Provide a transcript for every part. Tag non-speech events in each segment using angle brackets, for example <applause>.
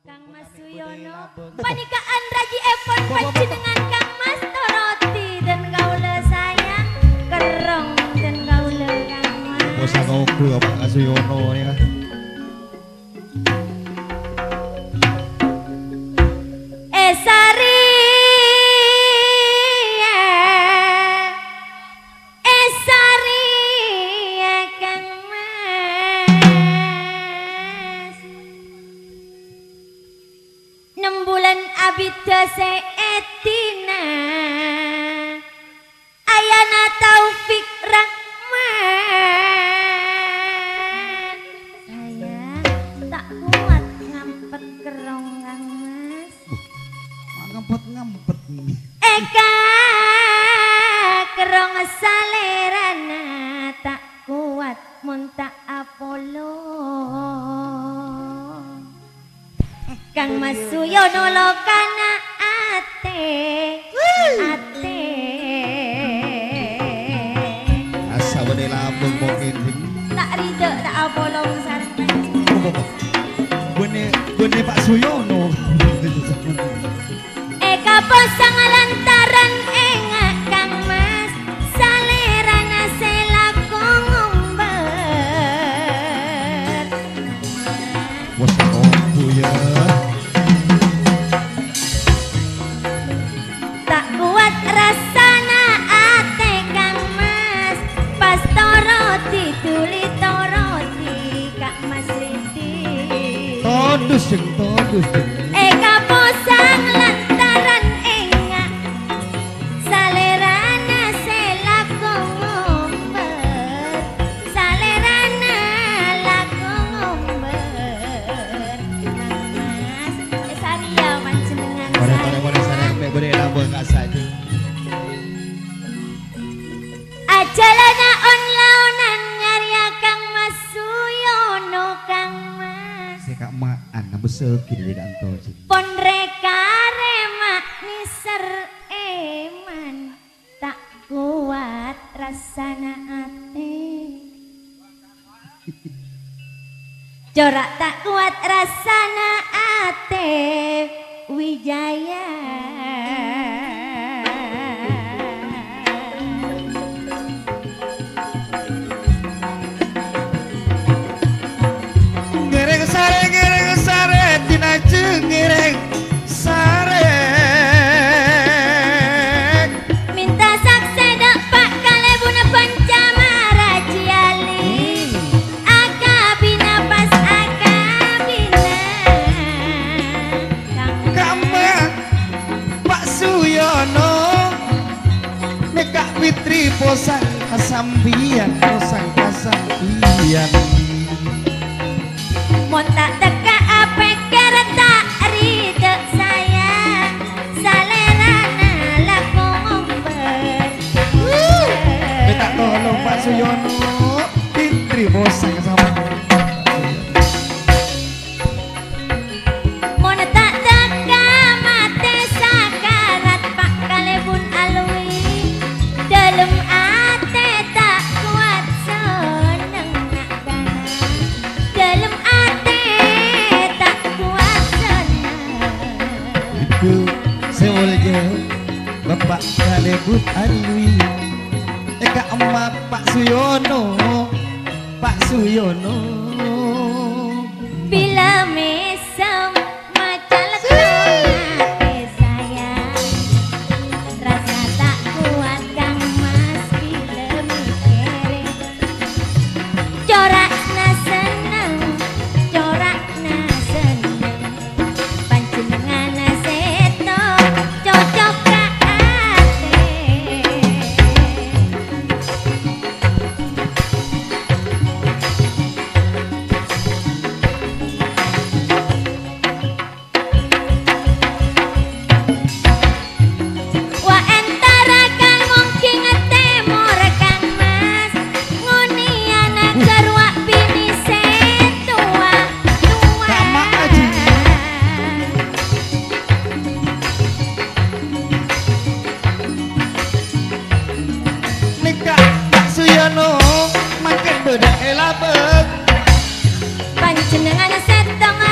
Kang Mas Suyono, pernikahan Raji Evon panjenengan Kang Mas Toroti. Dan gaula sayang kerong. Dan gaula Kang Mas. Wes aku Kang Mas Suyono ya. tak kuat ngampet kerongan mas. Ngampet ngampet eka kerong sale. Jalannya on launan ngarya Kang Mas Suyono Kang Mas. Saya Kak Ma ana besel kiri dan to. Pon rekare mak niser eman tak kuat rasana ate. <laughs> Corak tak kuat rasana ate Wijaya. elabeng panjenengane setengah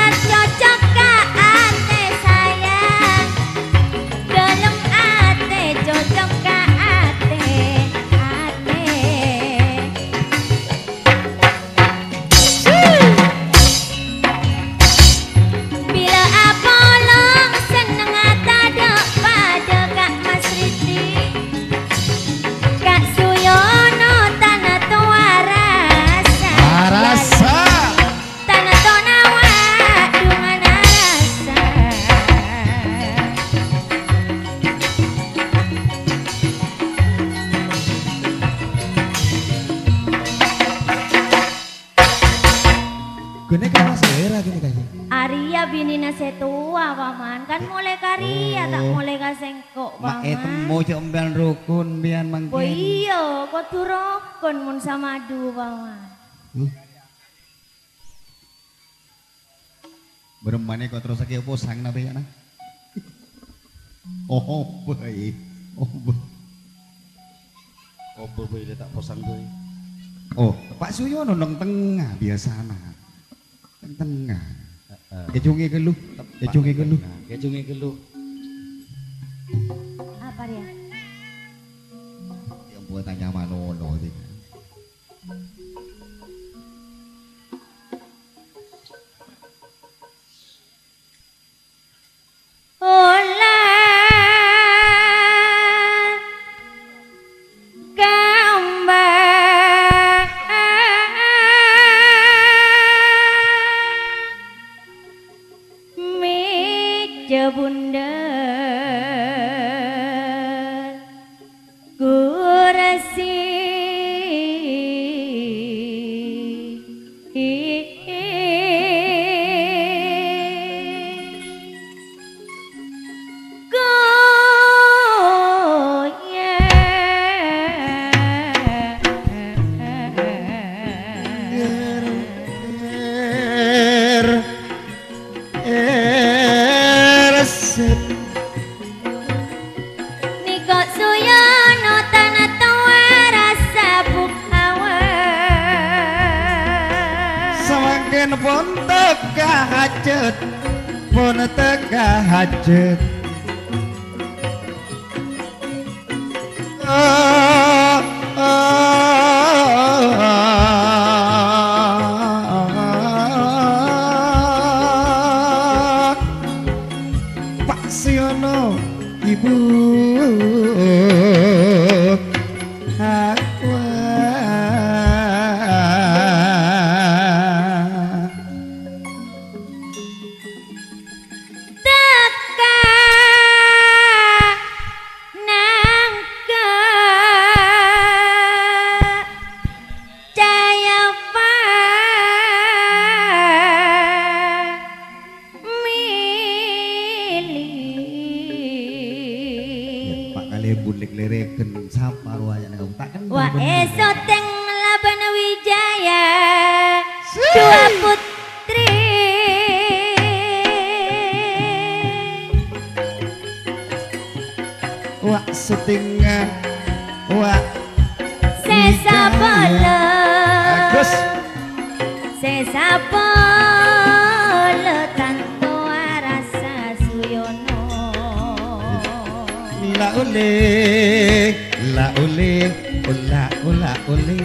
bini nase tua paman kan mulai karya tak Oh. mulai kasengkok Mak e paman. temu cek ombean rukun bian Oh mangkin. iya, kok turokon mun sama du paman. Hmm? Beremane kok terus sakit apa sang nabe ya <laughs> Oh, boy. Oh, boy. Oh, boy, dia tak posang boy. Oh, Pak Suyono nang tengah biasana. Nang tengah. Heeh. Kecungi geluh, kecungi geluh. Nah, kecungi geluh. Apa dia? Yang buat tanya manono sih. Majid. Pak Siono Ibu. Setengah Wak sesa bala Agus. Sesa bala tanto rasa suyono. La ule La ule Ula ula ule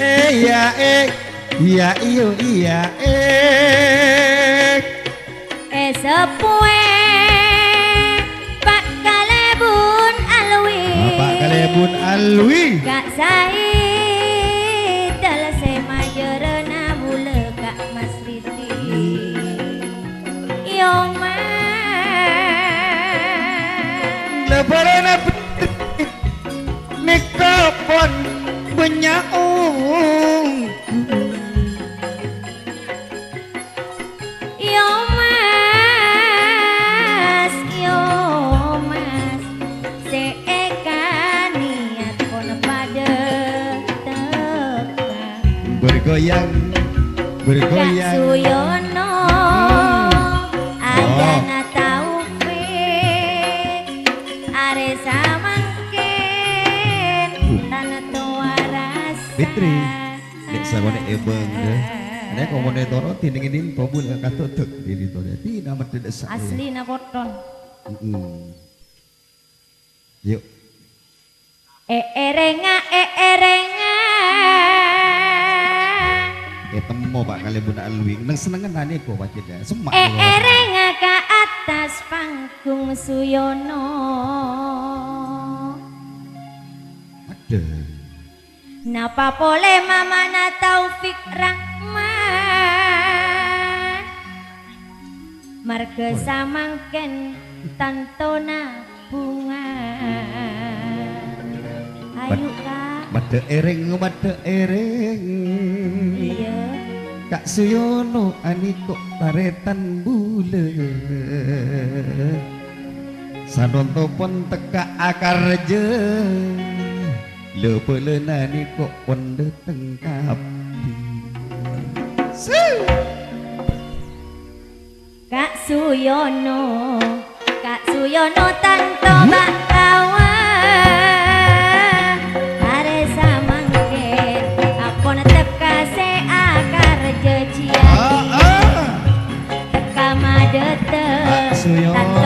Eh ya eh Iya iyo iya eh alwi Kak Said dalam semajerena bule Kak Mas Riti. Yo Lebaran putri Nikapon Benyaung bergoyang Suyono ah. Ayana taufik Are samangkin Tanah tua rasa Fitri Nek sabone ebeng Nek omone toro dinding-dinding Bobun kakak Dini toro Dina medede saya. Asli na koton Yuk. E erenga e erenga ketemu Pak kali Bunda Alwi nang senengan tadi kok Pak Cida semak e kok. erenga ke atas panggung Suyono. Ada. Napa boleh mama na Taufik Rahman? Marga samangken tantona bunga Mada ereng mada ereng Iya. Kak Suyono aniko taretan bule. Sanonto pun teka akar je. Lepelenan niko pun deteng kapi Kak Suyono Kak Suyono tanto bakawa Kak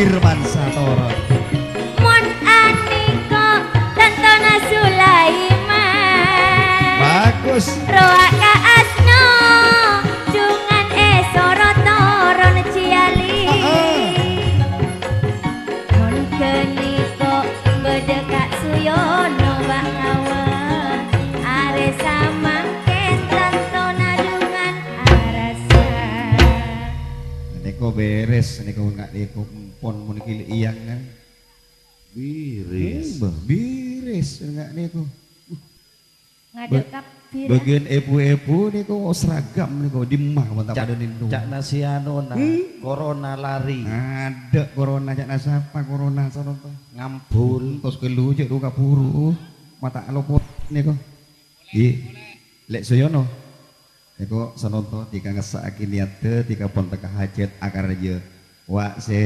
Firman Satoro beres, neko nggak neko pon mau kili iyang kan. Biris. Hmm, beres nggak neko. Ngadek kapir Bagian epu-epu neko seragam neko dimah mantap Cak, ada nindu. cak nasiano na Hmm. corona lari Ada corona cak nasapa corona sono tuh. ngambul Terus kelu cek ruka puru mata alopot neko. Iya, lek Suyono. Neko sono tuh tika ngesaki niat teu, tika pon teka hajat akar aja. Wa se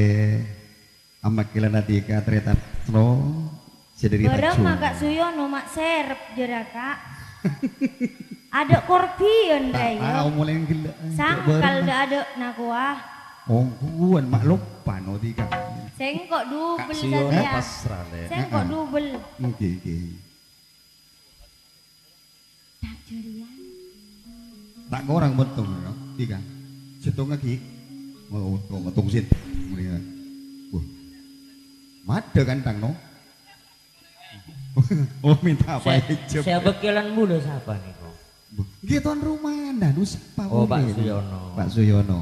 amak kila natika tretan no sederi Barang mak Kak Suyono mak serep jeraka. <laughs> ada korpion tahu rayo. mulai gila. Sangkal dah ada nak wah. Oh, mak lupa no tika. Sengkok Kak double Siono saja. le Sengkok double. Oke oke. Tak curian. Tak orang bentung no tika. Setung lagi. Mau mau metung sit. Wah. Kan tang no. <laughs> oh minta apa aja. Saya bekelan mulu siapa nih kok? Dia tuan rumah anda, nu siapa? Oh, Pak? Suyono. Pak Suyono.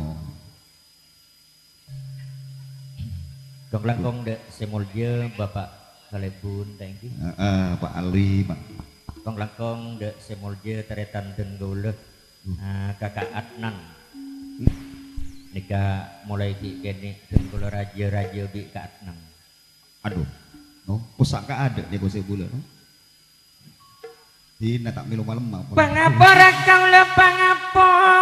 Dong langkong dek semolje Bapak Kalebun thank you. Heeh, Pak Ali, Pak. Dong langkong dek semolje taretan den gaule. Ah, kakak Adnan. Nika mulai di kene den gaule raja-raja bi ka. Aduh, no, pusaka ada nih kau sebulan, no. Di tak milu malam apa? Pangapora kau le pangapora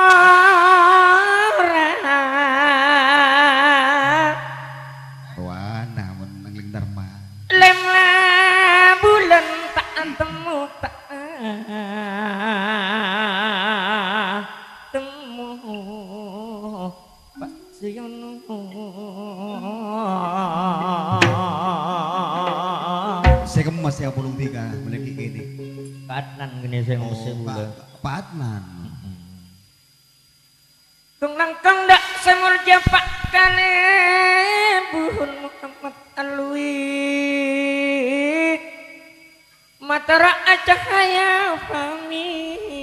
Matara cahaya famili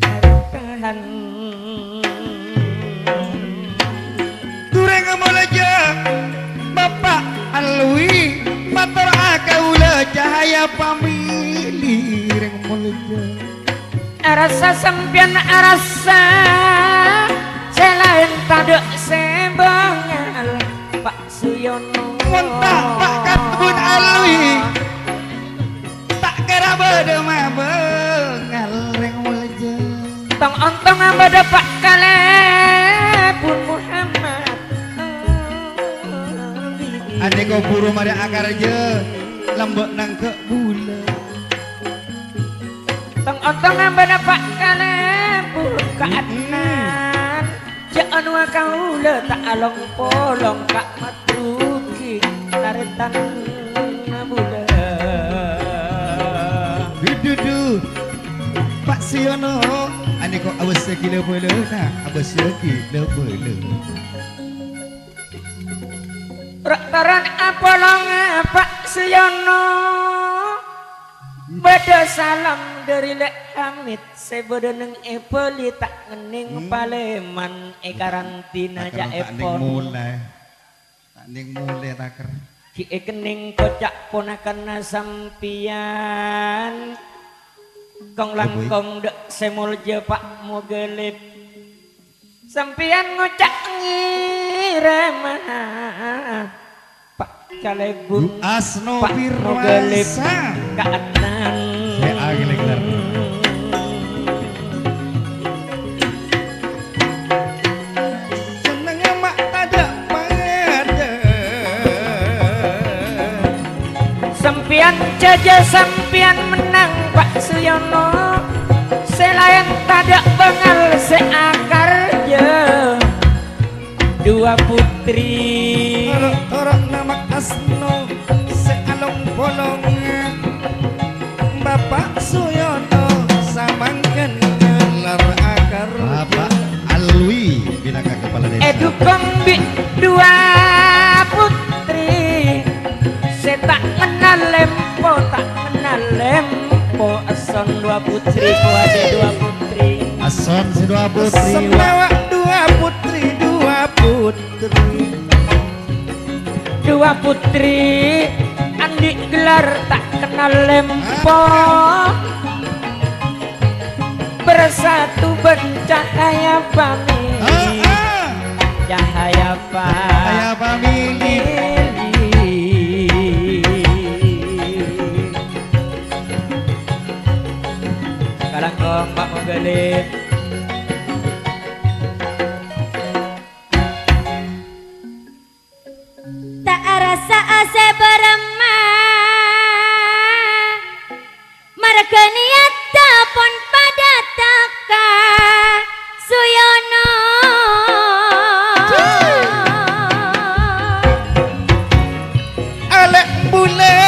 Harkahan Dureng aja, Bapak Alwi, matur akaula cahaya pamili. Reng aja. Arasa sempian arasa Selain taduk Tong ontong ambada Pak Kale pun Muhammad. Ade kau buru mada akar aja, lembek nang ke bulan. Tong ontong ambada Pak Kale pun keadaan Cek anu kaula tak along polong kak matruki laretan bula Dudu Pak Siono Ane kok awas lagi le boleh nah awas lagi le boleh Rektoran apolong Pak Siono Bada salam dari Lek Hamid Sebodo neng epeli tak ngening paleman. E karantina ja Tak epon mulai. Tak ning mulai taker Ki e kening kocak ponakan sampian Kong langkong dek semul je pak mau gelip Sampian ngocak ngiremah Pak Kalebun Asno Pak mau gelip Pirwasa Kaatan Eh, pada Sampian jaja sampian menang Pak Suyono Selain tadak bengal seakar je. Dua putri. Torok nama Asno Sealong bolong Bapak Suyono Samangkan ngelar akar. Bapak Alwi Binaka Kepala Desa. Edu kombi dua dua putri ku ada dua putri. Ason si dua putri. Sembawa dua putri Dua putri. Dua putri Andi gelar tak kenal lempo. Bersatu bercahaya pami Ah, ah. Cahaya Saya mak menggelip Tak rasa ase beremah Mereka niat pun pada taka. Suyono. Alek bulan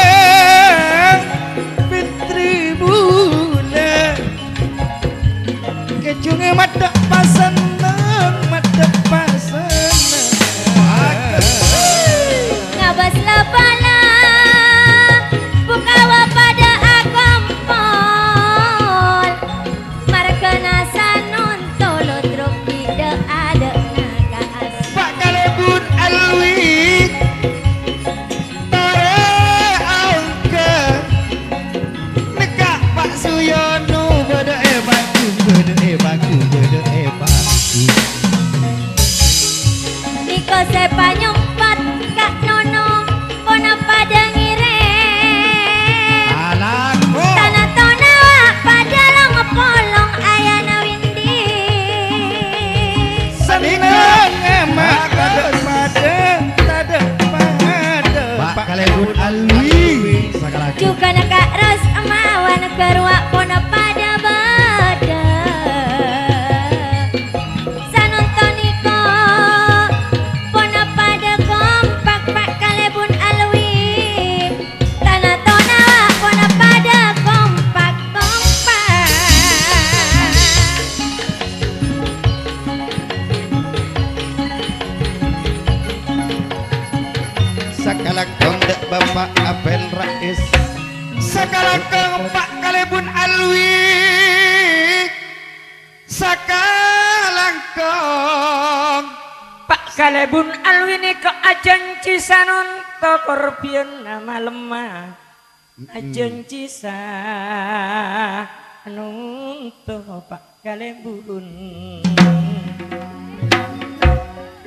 Niko Sakalakong dek Bapak Apel Rais. Sakalakong Pak Kalebun Alwi Sakalakong Pak Kalebun Alwini ke ajan cisanon Tokorpion nama lemah. Ajan cisanon to Pak Kalebun.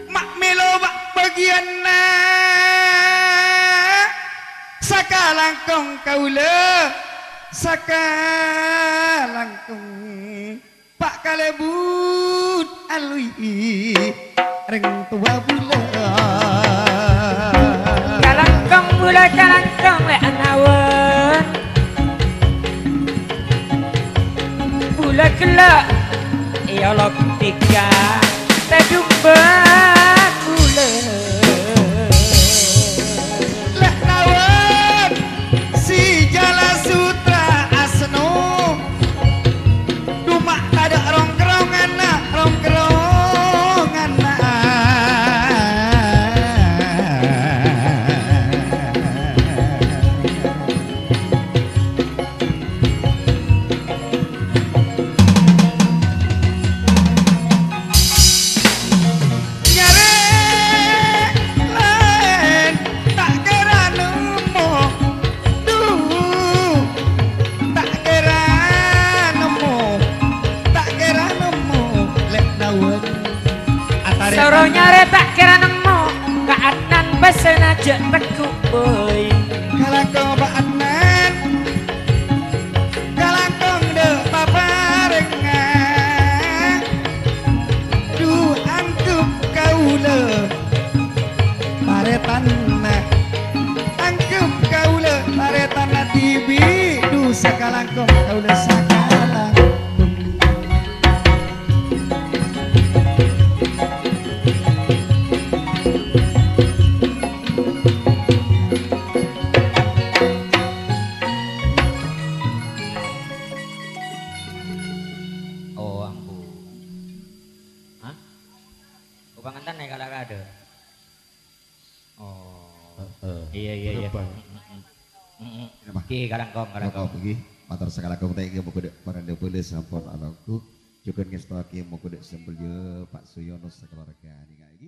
Mak Milo Pak bagian na Sakalakong kaula. Sakalakong Pak Kalebun Alwi Reng tua bulan Kalangkong bula kalangkong le anawan Bula kelak Iolok tiga. Dumba Le sakalang Oh, ambu. Hah? Nek ada. Oh. Iya iya iya. Ki tak ingin Mukudek Paranda boleh Sampun anakku Juga ngestaki Mukudek sembelnya Pak Suyono sekeluarga. Ini lagi